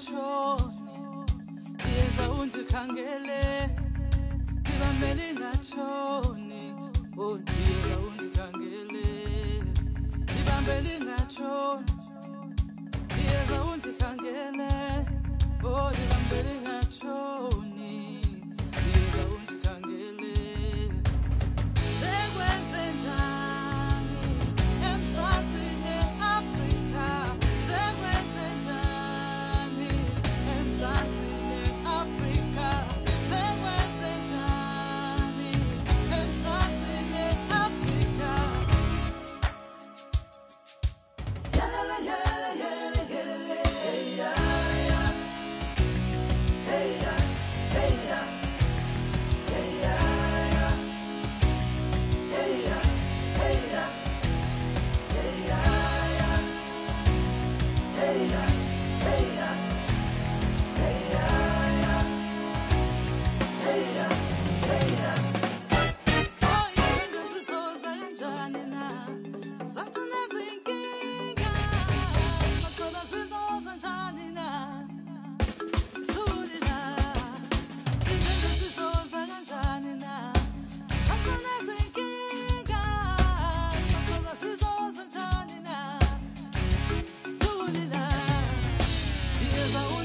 ngatsho ndiza undikhangele ndibamele ngatsho yeah. never